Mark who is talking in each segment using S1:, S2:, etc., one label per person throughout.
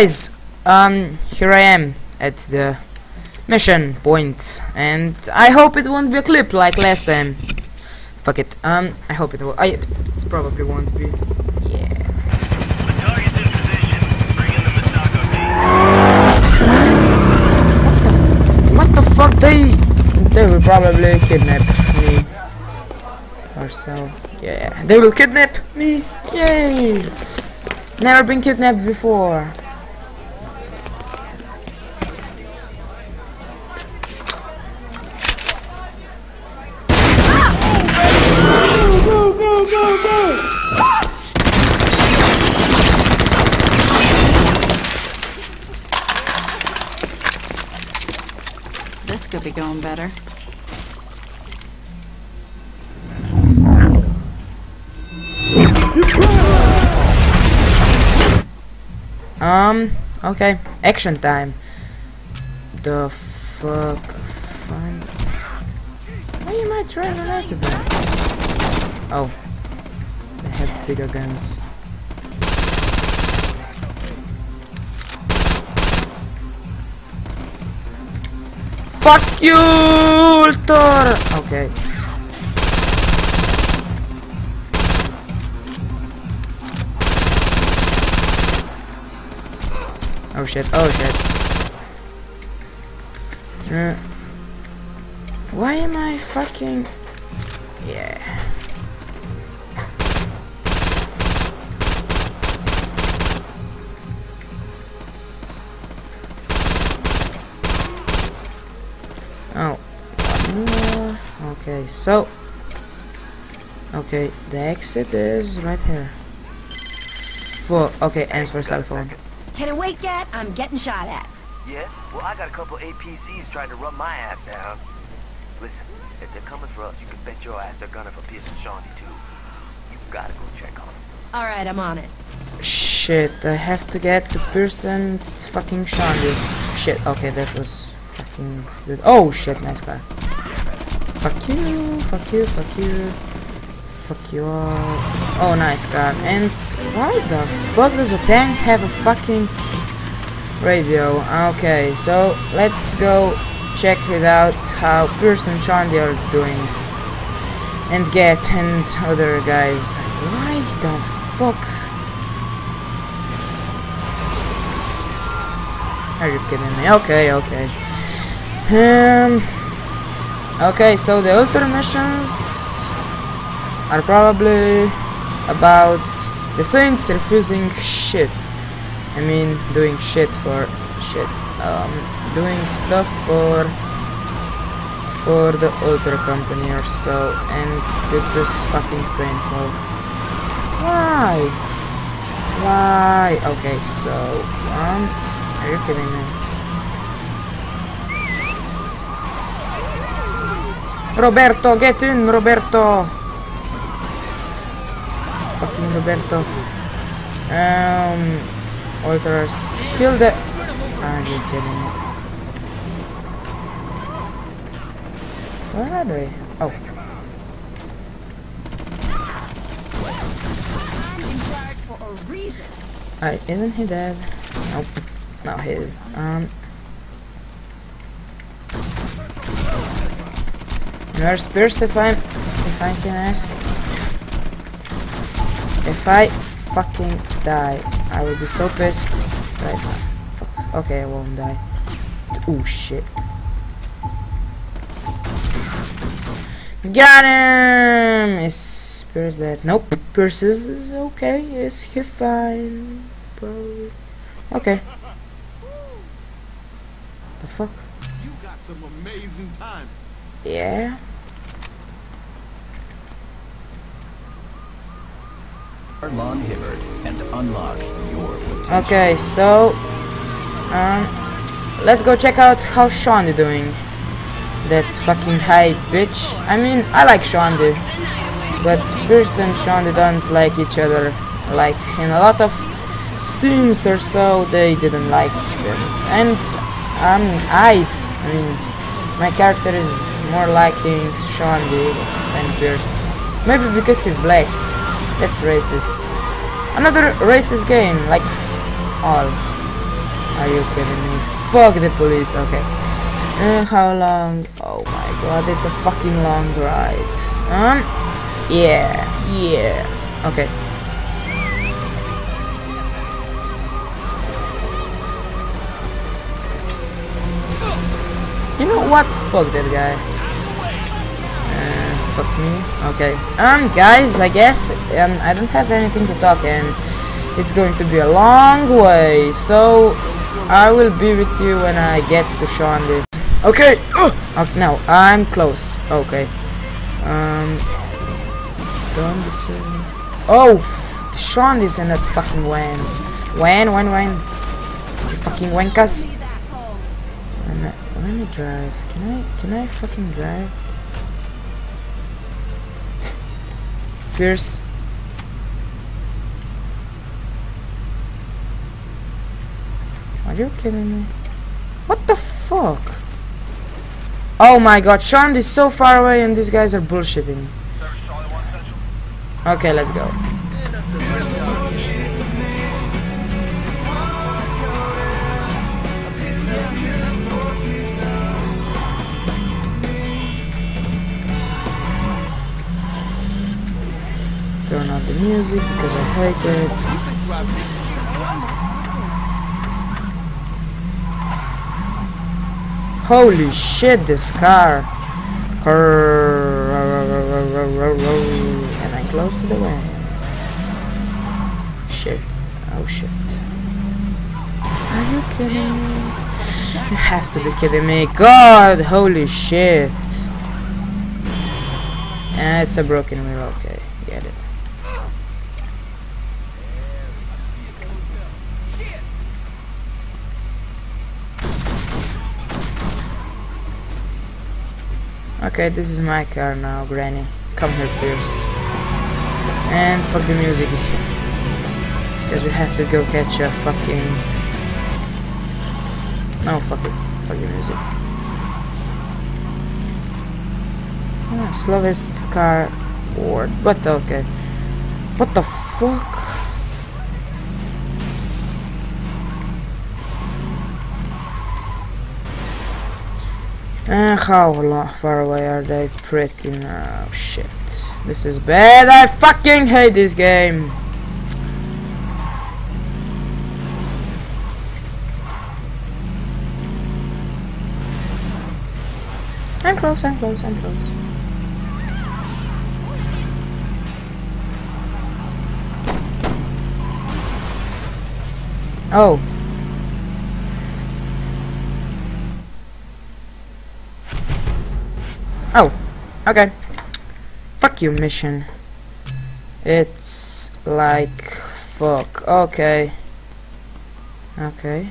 S1: Guys, um, here I am at the mission point, and I hope it won't be a clip like last time. Fuck it. Um, I hope it will. I it probably won't be. Yeah.
S2: In the.
S1: What the fuck? They they will probably kidnap me or so. Yeah, they will kidnap me. Yay! Never been kidnapped before.
S3: Could be going better.
S1: Um, okay. Action time. The fuck? Fine. Why am I trying to it down? Oh. They have bigger guns. Fuck you, Ultor! Okay. Oh shit, oh shit. Uh, why am I fucking... Yeah. Oh, one more. Okay, so... Okay, the exit is right here. Fuck. Okay, answer cell phone.
S4: Can it wait yet? I'm getting shot at.
S2: Yeah? Well, I got a couple APCs trying to run my ass down. Listen, if they're coming for us, you can bet your ass they're gunning for Pierce and Shaundi, too. You gotta go check on them.
S4: All right, I'm on it.
S1: Shit, I have to get the person fucking Shaundi. Shit, okay, that was fucking good. Oh shit, nice car. Fuck you, fuck you, fuck you. Fuck you all. Oh, nice car. And why the fuck does a tank have a fucking radio? Okay, so let's go check it out how Pierce and Shaundi are doing. And Get and other guys. Why the fuck? Are you kidding me? Okay, okay. Um. Okay, so the Ultor missions are probably about the Saints refusing shit. I mean, doing shit for shit. Um, doing stuff for for the Ultor company or so, and this is fucking painful. Why? Why? Okay, so um, are you kidding me? Roberto, get in, Roberto! Fucking Roberto. Um, Ultras, kill the. Are you kidding me? Where are they? Oh. Alright, isn't he dead? Nope. No, he is. Um. Where's Pierce if I if I can ask? If I fucking die, I will be so pissed right now. Fuck. Okay, I won't die. Oh shit. Got him! Is Pierce dead? Nope. Pierce is, is okay. Is he fine? Bro. Okay. The fuck?
S5: You got some amazing time.
S1: Yeah.
S6: Arlon Hibbert and unlock your potential.
S1: Okay, so um let's go check out how Shaundi doing. That fucking high bitch. I mean I like Shaundi. But Pierce and Shaundi don't like each other. Like in a lot of scenes or so they didn't like them. And um I I mean my character is more liking Shaundi than Pierce. Maybe because he's black. That's racist. Another racist game, like all. Are you kidding me? Fuck the police. Okay. Uh, how long? Oh my god, it's a fucking long ride. Um. Yeah. Yeah. Okay. You know what? Fuck that guy. Fuck me. Okay. Um, guys, I guess um, I don't have anything to talk, and it's going to be a long way. So I will be with you when I get to Shaundi. Okay. Oh, no, I'm close. Okay. Um. Don't listen. Oh, f- Shaundi's in that fucking van. When, when, when? You fucking uh, let me drive. Can I? Can I fucking drive? Pierce. Are you kidding me? What the fuck? Oh my god, Sean is so far away and these guys are bullshitting. Okay, let's go. The music because I hate it. Holy shit, this car. And I close to the way. Shit. Oh shit. Are you kidding me? You have to be kidding me. God, holy shit. And it's a broken wheel, okay. Get it. Okay, this is my car now, Granny. Come here, Pierce. And fuck the music. Because we have to go catch a fucking... No, fuck it. Fuck the music. Ah, slowest car ward. But okay. What the fuck? And how long, far away are they? Pretty now. shit. This is bad. I fucking hate this game. I'm close, I'm close, I'm close. Oh. Oh, okay. Fuck you, mission. It's like fuck. Okay. Okay.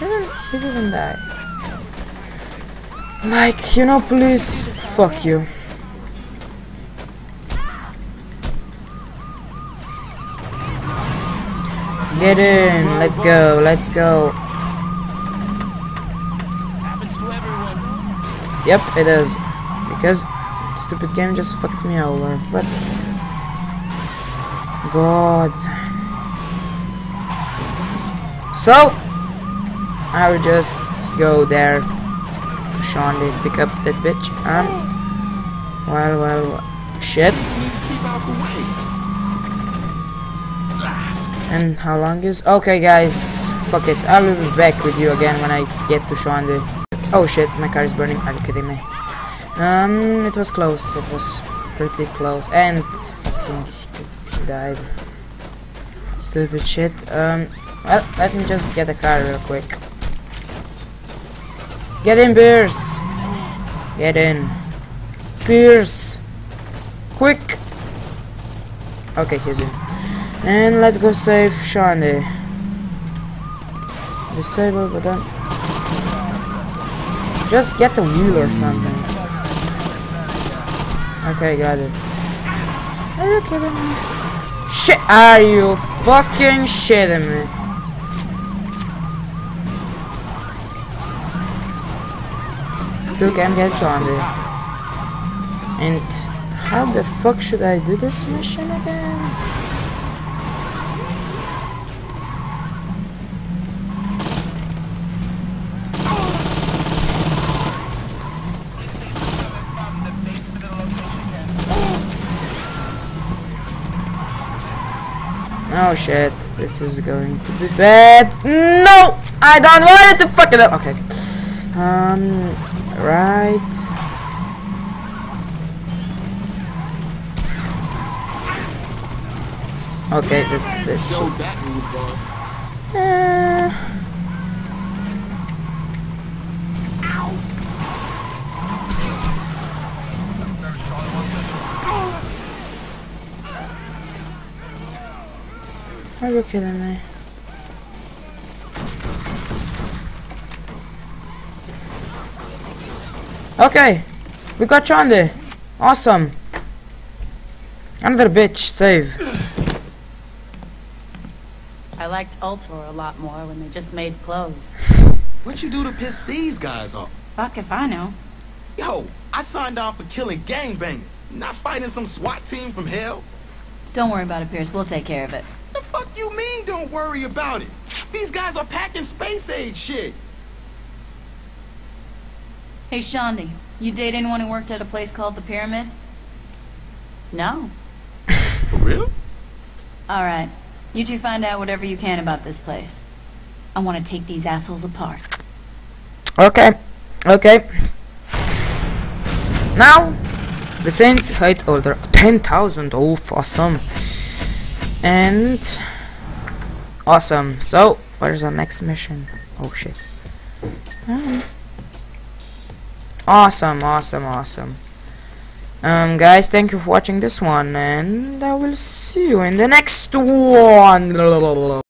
S1: Didn't he didn't die? Like you know, please. Fuck you. Get in. Let's go. Let's go. Yep, it is. Because stupid game just fucked me over. But God. So I will just go there to Shaundi, pick up that bitch and well well shit. And how long is okay guys fuck it. I will be back with you again when I get to Shaundi. Oh shit my car is burning. Are you kidding me? Um it was close. It was pretty close. And fucking he died. Stupid shit. Um well let me just get a car real quick. Get in Pierce. Get in. Pierce. Quick. Okay he's in and let's go save Shaundi. Disable, but then just get the wheel or something. Okay, got it. Are you kidding me? Shit! Are you fucking shitting me? Still can't get Shaundi. And How the fuck should I do this mission again? Oh shit, this is going to be bad. No! I don't want it to fuck it up. Okay. Um, right. Okay, that, that
S5: Yo,
S1: should,
S5: that moves boss.
S1: uh, Are you kidding me? Okay, we got Shaundi. Awesome. Another bitch save.
S3: I liked Ultor a lot more when they just made clothes.
S7: What you do to piss these guys off?
S3: Fuck if I know.
S7: Yo, I signed on for killing gangbangers, not fighting some SWAT team from hell.
S3: Don't worry about it, Pierce. We'll take care of it.
S7: The fuck you mean don't worry about it? These guys are packing space age shit.
S3: Hey, Shaundi, you date anyone who worked at a place called the Pyramid? No.
S7: For real?
S3: All right. You two find out whatever you can about this place. I want to take these assholes apart.
S1: Okay, okay. Now, the Saints hate Ultor 10,000. Oh, awesome. And awesome. So, where's our next mission? Oh shit. Um, Awesome, awesome, awesome. Um, guys, thank you for watching this one, and I will see you in the next one.